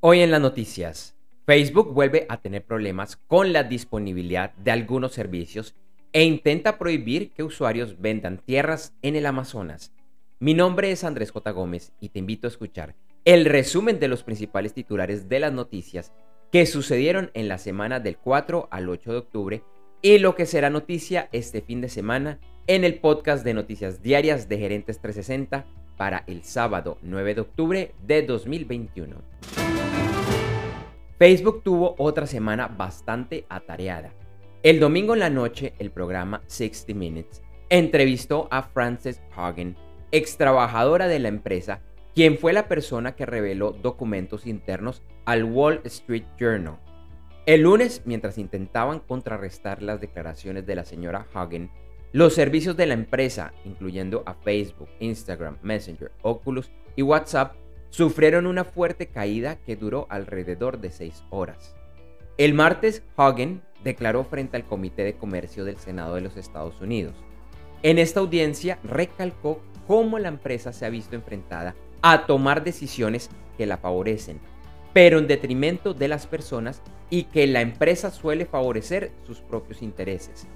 Hoy en las noticias, Facebook vuelve a tener problemas con la disponibilidad de algunos servicios e intenta prohibir que usuarios vendan tierras en el Amazonas. Mi nombre es Andrés J. Gómez y te invito a escuchar el resumen de los principales titulares de las noticias que sucedieron en la semana del 4 al 8 de octubre y lo que será noticia este fin de semana en el podcast de noticias diarias de Gerentes 360 para el sábado 9 de octubre de 2021. Facebook tuvo otra semana bastante atareada. El domingo en la noche, el programa 60 Minutes entrevistó a Frances Hagen, ex trabajadora de la empresa, quien fue la persona que reveló documentos internos al Wall Street Journal. El lunes, mientras intentaban contrarrestar las declaraciones de la señora Hagen, los servicios de la empresa, incluyendo a Facebook, Instagram, Messenger, Oculus y WhatsApp, sufrieron una fuerte caída que duró alrededor de seis horas. El martes, Hagen declaró frente al Comité de Comercio del Senado de los Estados Unidos. En esta audiencia recalcó cómo la empresa se ha visto enfrentada a tomar decisiones que la favorecen, pero en detrimento de las personas y que la empresa suele favorecer sus propios intereses.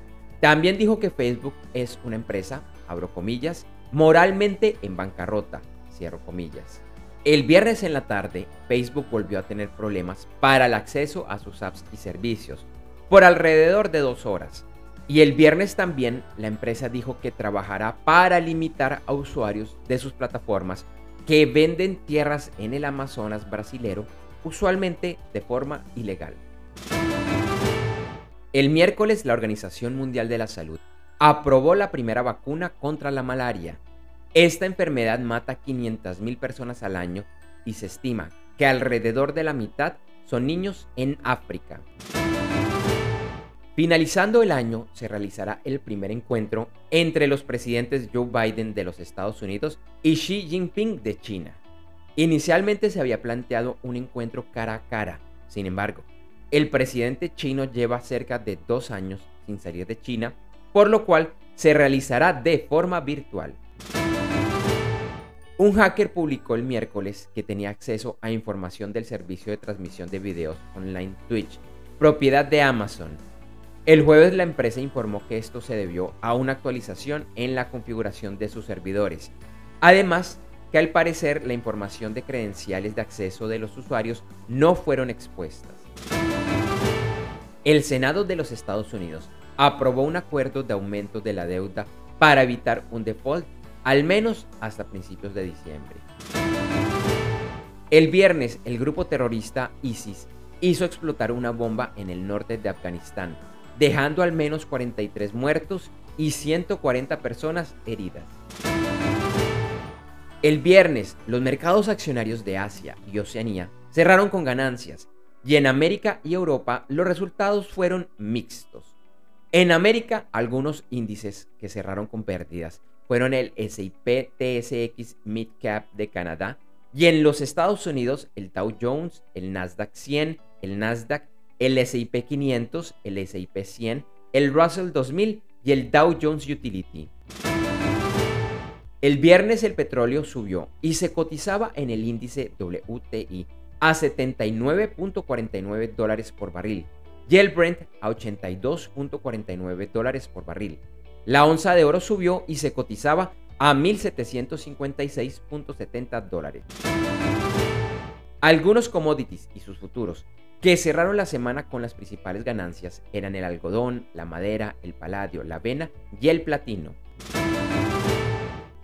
También dijo que Facebook es una empresa, abro comillas, moralmente en bancarrota, cierro comillas. El viernes en la tarde, Facebook volvió a tener problemas para el acceso a sus apps y servicios, por alrededor de dos horas. Y el viernes también la empresa dijo que trabajará para limitar a usuarios de sus plataformas que venden tierras en el Amazonas brasilero, usualmente de forma ilegal. El miércoles la Organización Mundial de la Salud aprobó la primera vacuna contra la malaria esta enfermedad mata a 500.000 personas al año y se estima que alrededor de la mitad son niños en África. Finalizando el año, se realizará el primer encuentro entre los presidentes Joe Biden de los Estados Unidos y Xi Jinping de China. Inicialmente se había planteado un encuentro cara a cara, sin embargo, el presidente chino lleva cerca de dos años sin salir de China, por lo cual se realizará de forma virtual. Un hacker publicó el miércoles que tenía acceso a información del servicio de transmisión de videos online Twitch, propiedad de Amazon. El jueves la empresa informó que esto se debió a una actualización en la configuración de sus servidores. Además, que al parecer la información de credenciales de acceso de los usuarios no fueron expuestas. El Senado de los Estados Unidos aprobó un acuerdo de aumento de la deuda para evitar un default al menos hasta principios de diciembre. El viernes, el grupo terrorista ISIS hizo explotar una bomba en el norte de Afganistán, dejando al menos 43 muertos y 140 personas heridas. El viernes, los mercados accionarios de Asia y Oceanía cerraron con ganancias y en América y Europa los resultados fueron mixtos. En América, algunos índices que cerraron con pérdidas fueron el S&P TSX Mid Cap de Canadá y en los Estados Unidos el Dow Jones, el Nasdaq 100, el Nasdaq, el S&P 500, el S&P 100, el Russell 2000 y el Dow Jones Utility. El viernes el petróleo subió y se cotizaba en el índice WTI a 79.49 dólares por barril y el Brent a 82.49 dólares por barril. La onza de oro subió y se cotizaba a 1.756.70 dólares. Algunos commodities y sus futuros que cerraron la semana con las principales ganancias eran el algodón, la madera, el paladio, la avena y el platino.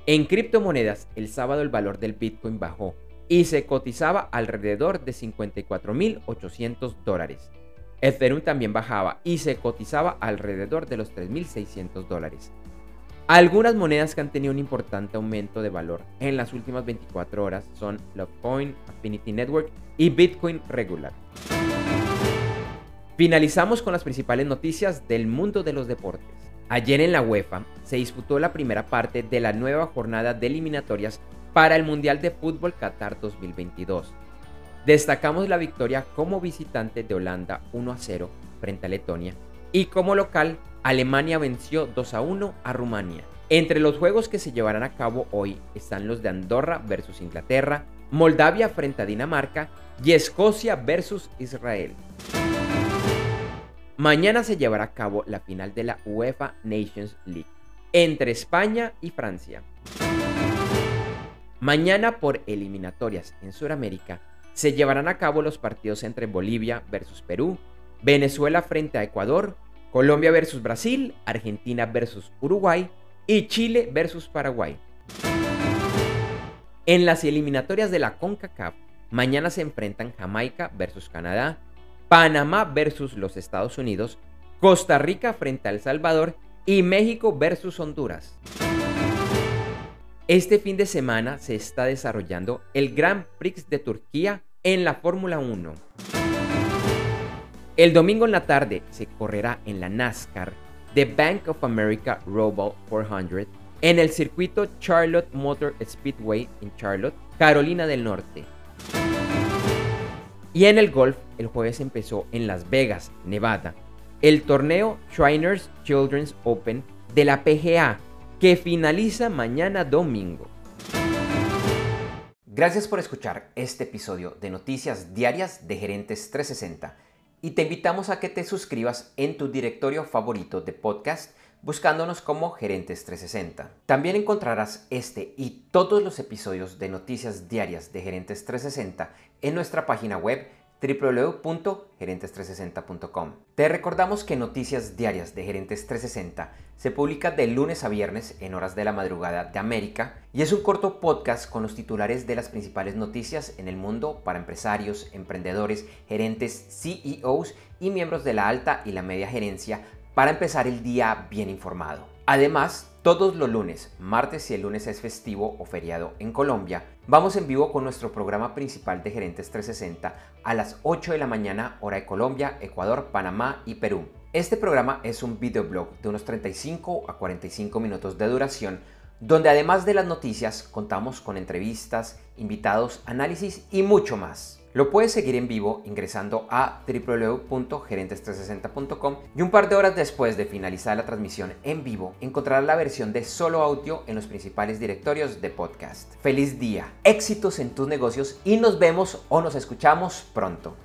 En criptomonedas, el sábado el valor del Bitcoin bajó y se cotizaba alrededor de 54.800 dólares. Ethereum también bajaba y se cotizaba alrededor de los 3.600 dólares. Algunas monedas que han tenido un importante aumento de valor en las últimas 24 horas son Lovecoin, Affinity Network y Bitcoin Regular. Finalizamos con las principales noticias del mundo de los deportes. Ayer en la UEFA se disputó la primera parte de la nueva jornada de eliminatorias para el Mundial de Fútbol Qatar 2022. Destacamos la victoria como visitante de Holanda 1 a 0 frente a Letonia y como local Alemania venció 2 a 1 a Rumania. Entre los juegos que se llevarán a cabo hoy están los de Andorra versus Inglaterra, Moldavia frente a Dinamarca y Escocia versus Israel. Mañana se llevará a cabo la final de la UEFA Nations League entre España y Francia. Mañana por eliminatorias en Sudamérica se llevarán a cabo los partidos entre Bolivia versus Perú, Venezuela frente a Ecuador, Colombia versus Brasil, Argentina versus Uruguay y Chile versus Paraguay. En las eliminatorias de la CONCACAF, mañana se enfrentan Jamaica versus Canadá, Panamá versus los Estados Unidos, Costa Rica frente a El Salvador y México versus Honduras. Este fin de semana se está desarrollando el Grand Prix de Turquía en la Fórmula 1. El domingo en la tarde se correrá en la NASCAR The Bank of America Roval 400 en el circuito Charlotte Motor Speedway en Charlotte, Carolina del Norte. Y en el golf, el jueves empezó en Las Vegas, Nevada, el torneo Shriners Children's Open de la PGA, que finaliza mañana domingo. Gracias por escuchar este episodio de Noticias Diarias de Gerentes 360 y te invitamos a que te suscribas en tu directorio favorito de podcast buscándonos como Gerentes 360. También encontrarás este y todos los episodios de Noticias Diarias de Gerentes 360 en nuestra página web www.gerentes360.com. Te recordamos que Noticias Diarias de Gerentes 360 se publica de lunes a viernes en horas de la madrugada de América y es un corto podcast con los titulares de las principales noticias en el mundo para empresarios, emprendedores, gerentes, CEOs y miembros de la alta y la media gerencia para empezar el día bien informado. Además, todos los lunes, martes si el lunes es festivo o feriado en Colombia, vamos en vivo con nuestro programa principal de Gerentes 360 a las 8 de la mañana hora de Colombia, Ecuador, Panamá y Perú. Este programa es un videoblog de unos 35 a 45 minutos de duración donde además de las noticias contamos con entrevistas, invitados, análisis y mucho más. Lo puedes seguir en vivo ingresando a www.gerentes360.com y un par de horas después de finalizar la transmisión en vivo encontrarás la versión de solo audio en los principales directorios de podcast. Feliz día, éxitos en tus negocios y nos vemos o nos escuchamos pronto.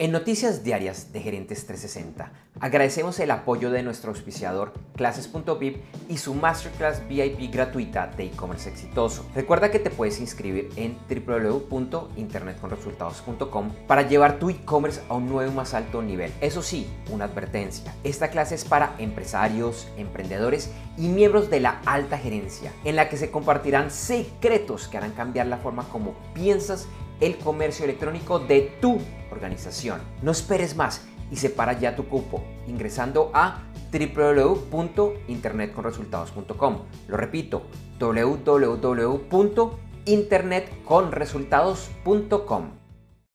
En Noticias Diarias de Gerentes 360, agradecemos el apoyo de nuestro auspiciador Clases.vip y su Masterclass VIP gratuita de e-commerce exitoso. Recuerda que te puedes inscribir en www.internetconresultados.com para llevar tu e-commerce a un nuevo y más alto nivel. Eso sí, una advertencia. Esta clase es para empresarios, emprendedores y miembros de la alta gerencia, en la que se compartirán secretos que harán cambiar la forma como piensas el comercio electrónico de tu organización. No esperes más y separa ya tu cupo ingresando a www.internetconresultados.com. Lo repito, www.internetconresultados.com.